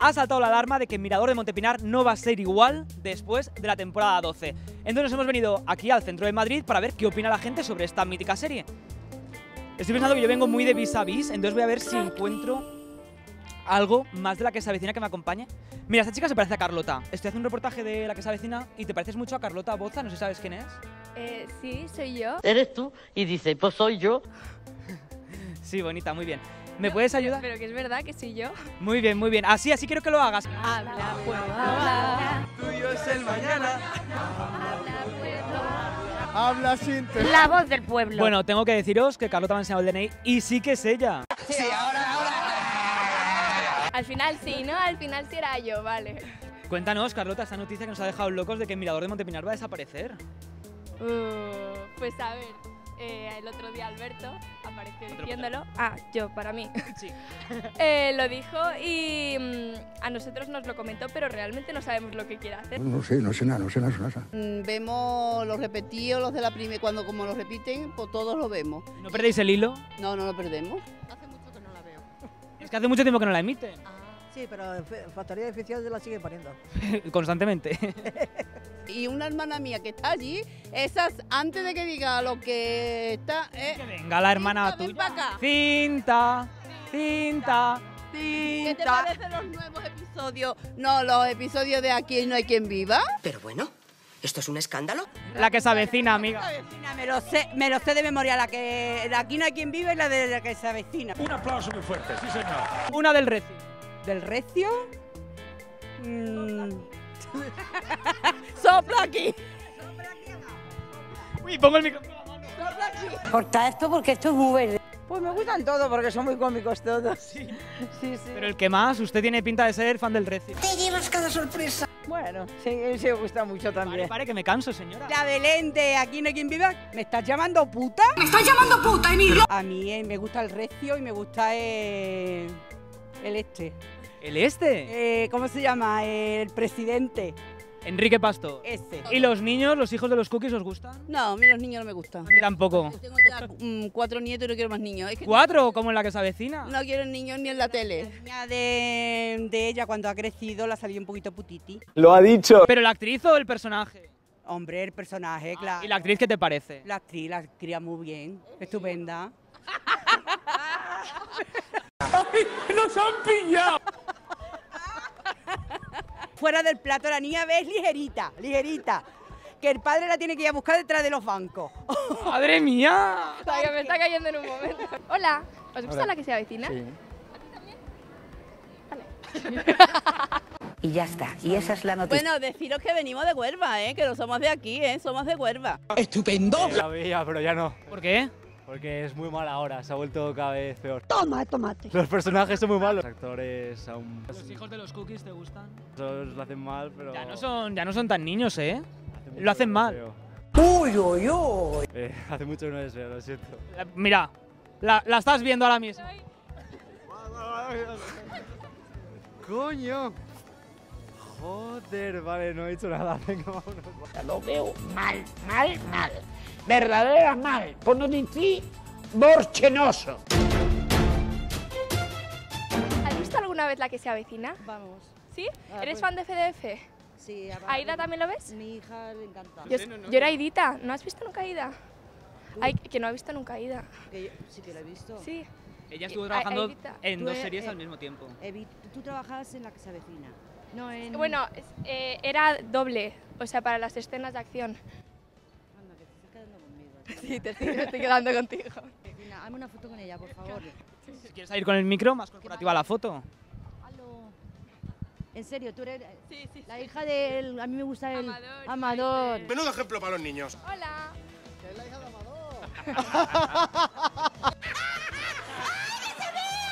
ha saltado la alarma de que Mirador de Montepinar no va a ser igual después de la temporada 12. Entonces hemos venido aquí al centro de Madrid para ver qué opina la gente sobre esta mítica serie. Estoy pensando que yo vengo muy de vis a vis, entonces voy a ver si encuentro algo más de la que se avecina que me acompañe. Mira, esta chica se parece a Carlota. Estoy haciendo un reportaje de la que se avecina y te pareces mucho a Carlota Boza, no sé si sabes quién es. Eh, sí, soy yo. Eres tú y dice, pues soy yo. Sí, bonita, muy bien. ¿Me puedes ayudar? Pero que es verdad que soy yo. Muy bien, muy bien. Así, así quiero que lo hagas. Habla, puedo hablar. Tuyo es el mañana. Habla, puedo Habla sin te... La voz del pueblo. Bueno, tengo que deciros que Carlota me ha enseñado el DNI y sí que es ella. Al final sí, ¿no? Al final sí era yo, vale. Cuéntanos, Carlota, esta noticia que nos ha dejado locos de que el Mirador de Montepinar va a desaparecer. Uh, pues a ver, eh, el otro día Alberto apareció diciéndolo. Ah, yo, para mí. Sí. Eh, lo dijo y mm, a nosotros nos lo comentó, pero realmente no sabemos lo que quiere hacer. No sé, no sé nada, no sé nada, no sé nada. Mm, Vemos los repetidos, los de la primera, cuando como los repiten, pues todos lo vemos. ¿No perdéis el hilo? No, no lo perdemos. Hace mucho que no la veo. Es que hace mucho tiempo que no la emiten. Sí, pero Factoría de Oficial la sigue poniendo. Constantemente. Y una hermana mía que está allí, esas antes de que diga lo que está, Que eh, venga la hermana Cinta, tuya. acá. Cinta, cinta, ¿qué te cinta. parecen los nuevos episodios? No, los episodios de Aquí no hay quien viva. Pero bueno, ¿esto es un escándalo? La que se avecina, amiga. Me lo sé, me lo sé de memoria, la que de Aquí no hay quien viva y la de la que se avecina. Un aplauso muy fuerte, sí señor. Una del Reci. ¿Del recio? Mm. Sopla aquí. Uy, pongo el micrófono. Corta esto porque esto es muy verde. Pues me gustan todos porque son muy cómicos todos. Sí. Sí, sí. Pero el que más, usted tiene pinta de ser fan del Reci. Bueno, sí, sí me gusta mucho Pare, también. pare, que me canso, señora. La Belén de Aquí no hay quien viva, ¿me estás llamando puta? ¿Me estás llamando puta, Emilio? A mí eh, me gusta el recio y me gusta eh, el este. ¿El este? Eh, ¿Cómo se llama? El presidente. Enrique Pasto. Ese. ¿Y los niños, los hijos de los cookies, os gustan? No, a mí los niños no me gustan. A mí tampoco. Yo tengo ya mm, cuatro nietos y no quiero más niños. Es que ¿Cuatro? Como en la que se avecina. no quiero niños ni en la tele. La niña de, de ella cuando ha crecido la salió un poquito putiti. Lo ha dicho. ¿Pero la actriz o el personaje? Hombre, el personaje, claro. ¿Y la actriz qué te parece? La actriz la cría muy bien, estupenda. ¡Nos han pillado! Fuera del plato, la niña ves ligerita, ligerita. Que el padre la tiene que ir a buscar detrás de los bancos. ¡Madre mía! O sea, que me está cayendo en un momento. Hola, ¿os gusta la que se avecina? Sí. Y ya está. Y esa es la noticia. Bueno, deciros que venimos de Huelva, ¿eh? que no somos de aquí, ¿eh? somos de Huelva. La veía, pero ya no. ¿Por qué? Porque es muy mala ahora, se ha vuelto cada vez peor. Toma, tomate. Los personajes son muy malos. Los actores aún ¿Los hijos de los cookies te gustan? todos lo hacen mal, pero... Ya no son, ya no son tan niños, ¿eh? hace lo hacen mal. Uy, uy, uy. Eh, hace mucho que no les veo, lo siento. La- Mira, la, la estás viendo ahora mismo. ¡Coño! Joder, vale, no he hecho nada. Venga, vámonos. Lo veo mal, mal, mal. Verdadera mal. Por no decir borchenoso. ¿Has visto alguna vez la que se avecina? Vamos. ¿Sí? Ah, ¿Eres pues- fan de FDF? Sí, ¿Aida también lo ves? Mi hija le encanta. Yo, yo era Aidita, ¿no has visto nunca Aida? Ay, que no ha visto nunca Aida. Que yo- sí que la he visto. Sí. Ella estuvo Eh, trabajando Aidita. en dos series eh, al mismo tiempo. tú trabajabas en la que se avecina. No, en... Bueno, eh, era doble, o sea, para las escenas de acción. Sí, te estoy, me estoy quedando contigo. Vecina, hazme una foto con ella, por favor. Si quieres salir con el micro, más corporativa la foto. Aló. En serio, tú eres Sí, sí, la hija del... A mí me gusta el... Amador. Amador. Menudo ejemplo para los niños. Hola.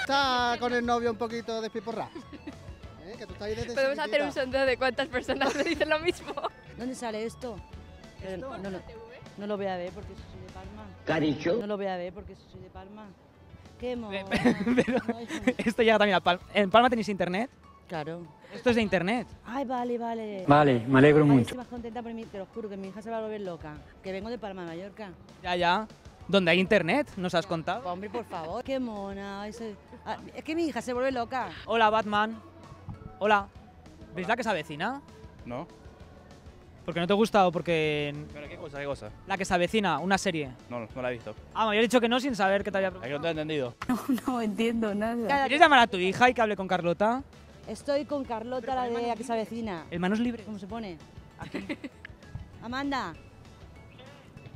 Está con el novio un poquito despiporrado. ¿Eh? Que tú estás ahí desde Podemos hacer un sondeo de cuántas personas me dicen lo mismo. ¿Dónde sale esto? no, no, no lo voy a ver porque soy de Palma. ¿Qué ha dicho? No lo voy a ver porque soy de Palma. Qué mona. Pero esto llega también a Palma. ¿En Palma tenéis internet? Claro. Esto es de internet. Ay, vale, vale. Vale, me alegro Ay, estoy más contenta por mí, te lo juro, que mi hija se va a volver loca. Que vengo de Palma Mallorca. Ya, ya. ¿Dónde hay internet? ¿Nos has contado? Hombre, por favor. Qué mona. Ah, Es que mi hija se vuelve loca. Hola, Batman. Hola. ¿Veis la que se avecina? No. ¿Porque no te gusta o porque ¿Pero qué cosa, qué cosa? la que se avecina, una serie? No, no la he visto. Ah, me había dicho que no sin saber que te había Es que preguntado. no te he entendido. No entiendo nada. ¿Quieres llamar a tu hija y que hable con Carlota? Estoy con Carlota, la de la que se avecina. El manos libres. ¿Cómo se pone? Amanda.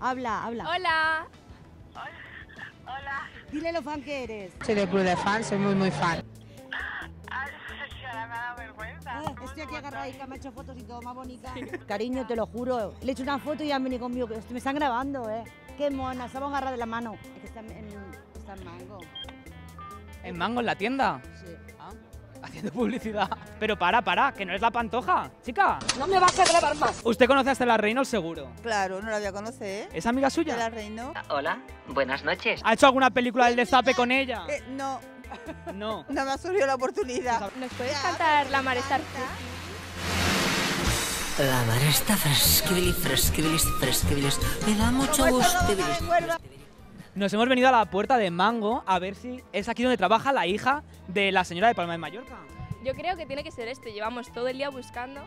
Habla, habla. Hola. Dile lo fan que eres. Soy del club de fans, soy muy, muy fan. Estoy aquí agarrada y que me ha hecho fotos y todo más bonita. Cariño, te lo juro. Le he hecho una foto y han venido conmigo. Me están grabando, ¿eh? Qué mona, estamos agarradas de la mano. Es que está en, está en mango. ¿En Mango, en la tienda? Sí. Ah, haciendo publicidad. Pero para, para, que no es la pantoja, chica. No me vas a grabar más. Usted conoce a Estela Reynolds seguro. Claro, no la voy a conocer, ¿eh? ¿Es amiga La suya? reino. Hola, buenas noches. ¿Ha hecho alguna película del Destape con ella? Eh, no, No. no me ha surgido la oportunidad. ¿Nos puedes cantar La Mar Estar La mar está fresquibilis, fresquibilis, fresquibilis. Me da mucho gusto. Nos hemos venido a la puerta de Mango a ver si es aquí donde trabaja la hija de la señora de Palma de Mallorca. Yo creo que tiene que ser este. Llevamos todo el día buscando.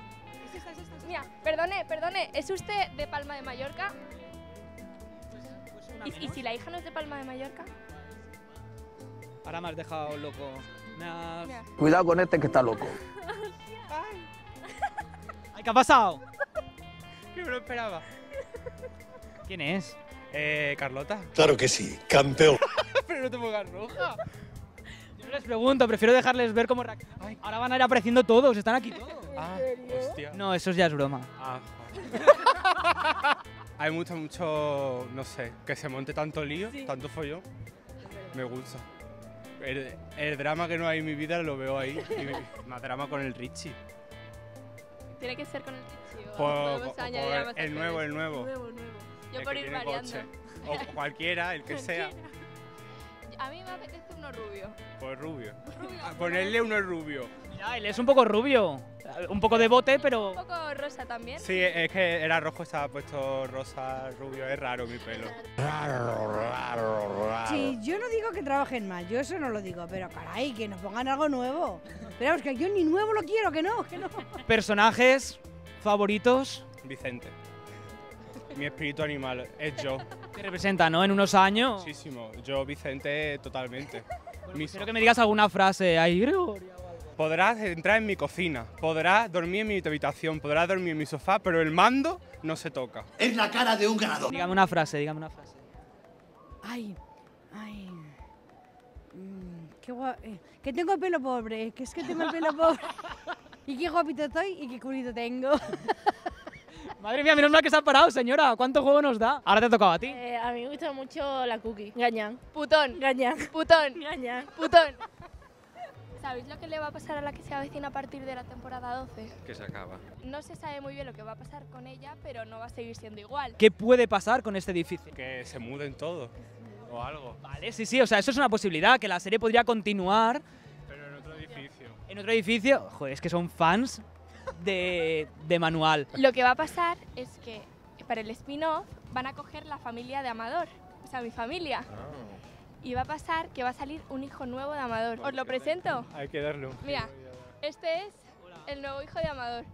Mira, perdone, perdone. ¿Es usted de Palma de Mallorca? ¿Y, y si la hija no es de Palma de Mallorca? Ahora me has dejado loco. Me has... Cuidado con este que está loco. Ay, ¿Qué ha pasado? Que me lo esperaba. ¿Quién es? Eh, Carlota. Claro que sí, campeón. Pero no te pongas roja. Yo no les pregunto, prefiero dejarles ver cómo reaccionan. Ahora van a ir apareciendo todos, están aquí todos. Ah, hostia. No, eso ya es broma. Ah, me gusta mucho, no sé, que se monte tanto lío, tanto follón. Me gusta. El, el drama que no hay en mi vida lo veo ahí. Y más drama con el Richie. Tiene que ser con el Chichi. o añadir por a más el nuevo, el nuevo. Nuevo, nuevo. Yo el por ir variando. coche. O cualquiera, el que sea. A mí me apetece uno rubio. Pues rubio. Rubio. A ponerle uno rubio. Mira, él es un poco rubio. Un poco de bote, pero... Un poco rosa también. Sí, es que era rojo, estaba puesto rosa, rubio. Es raro mi pelo. Raro, raro, raro. Sí, yo no digo que trabajen mal, yo eso no lo digo, pero caray, que nos pongan algo nuevo. Pero vamos, que yo ni nuevo lo quiero, que no, que no. Personajes favoritos Vicente. Mi espíritu animal es yo. que representa, ¿no? En unos años. Muchísimo. Yo, Vicente, totalmente. Mis- Quiero que me digas alguna frase ahí, Gregorio. Podrás entrar en mi cocina, podrás dormir en mi habitación, podrás dormir en mi sofá, pero el mando no se toca. Es la cara de un ganador. Dígame una frase, dígame una frase. Ay, ay. mm, qué guay. que tengo el pelo pobre, que es que tengo el pelo pobre. y qué guapito estoy y qué culito tengo. Madre mía, menos mal que se ha parado, señora. ¿Cuánto juego nos da? Ahora te ha tocado a ti. Eh, a mí me gusta mucho la cookie. Gañán. Putón. Gañán. Putón. Gañán. Putón. ¿Sabéis lo que le va a pasar a la que se avecina a partir de la temporada 12? Que se acaba. No se sabe muy bien lo que va a pasar con ella, pero no va a seguir siendo igual. ¿Qué puede pasar con este edificio? Que se muden todos o algo. Vale, sí, sí, o sea, eso es una posibilidad, que la serie podría continuar Pero en otro edificio. en otro edificio. Joder, es que son fans de, de manual. Lo que va a pasar es que para el spin-off van a coger la familia de Amador, o sea, mi familia. Y va a pasar que va a salir un hijo nuevo de Amador. ¿Os lo presento? Hay que darle un Mira, este es el nuevo hijo de Amador.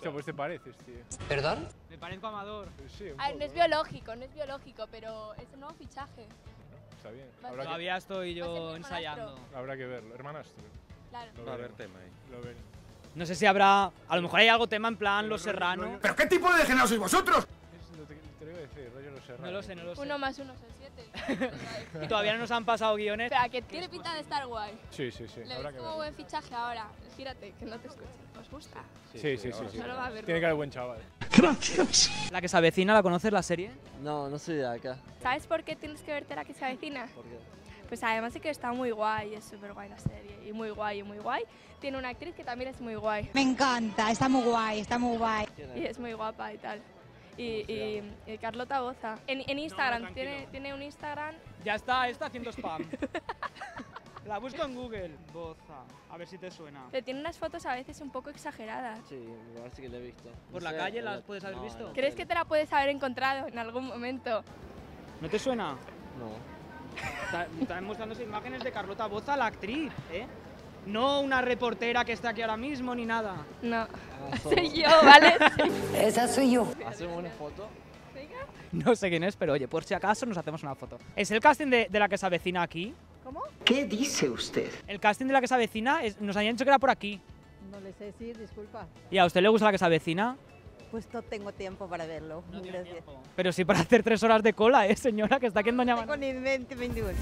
Sea, pues te pareces, tío. ¿Perdón? Me parezco a Amador. Sí, un A ver, no es ¿eh? biológico, no es biológico, pero es un nuevo fichaje. Está bien. Todavía estoy yo ensayando. habrá que verlo. Hermanastro. Claro. Lo Va a haber tema ahí. Lo veremos. No sé si habrá. A lo mejor hay algo tema en plan Los Rollo- Serrano. rollo- ¿Pero qué tipo de degenerados sois vosotros? Lo lo decir, rollo los serranos. No lo sé, no lo sé. Uno más uno son siete. Y todavía no nos han pasado guiones. Pero a que tiene pinta de estar guay. Sí, sí, sí. Le ves como buen fichaje ahora. Gírate, que no te escuchen. ¿Os gusta? Sí, sí, sí. sí. Solo va a verlo. Tiene que haber buen chaval. Gracias. La que se avecina, ¿la conoces la serie? No, no soy de acá. ¿Sabes por qué tienes que verte la que se avecina? ¿Por qué? Pues además de que está muy guay, es súper guay la serie. Y muy guay, y muy guay. Tiene una actriz que también es muy guay. Me encanta, está muy guay, está muy guay. ¿Quién Y es muy guapa y tal. Y, y- y Carlota Boza. En, en Instagram, tiene, tiene un Instagram. Ya está, está haciendo spam. La busco en Google. Boza. A ver si te suena. Pero tiene unas fotos a veces un poco exageradas. Sí, parece que lo he visto. ¿Por No la sé, calle en la- las puedes haber no, visto? la ¿Crees que te la puedes haber encontrado en algún momento? ¿No te suena? No. Está- Están mostrándose imágenes de Carlota Boza, la actriz, ¿eh? No una reportera que está aquí ahora mismo ni nada. No. soy Soy yo, ¿vale? Esa soy yo. ¿Hacemos una foto? No sé quién es, pero oye, por si acaso nos hacemos una foto. ¿Es el casting de, de la que se avecina aquí? ¿Qué dice usted? El casting de la que se avecina es- nos habían dicho que era por aquí. No le sé decir, disculpa. ¿Y a usted le gusta la que se avecina? Pues no tengo tiempo para verlo. Gracias. Pero sí para hacer tres horas de cola, ¿eh, señora? Que está aquí en Doña Manuela. Tengo ni 20 minutos.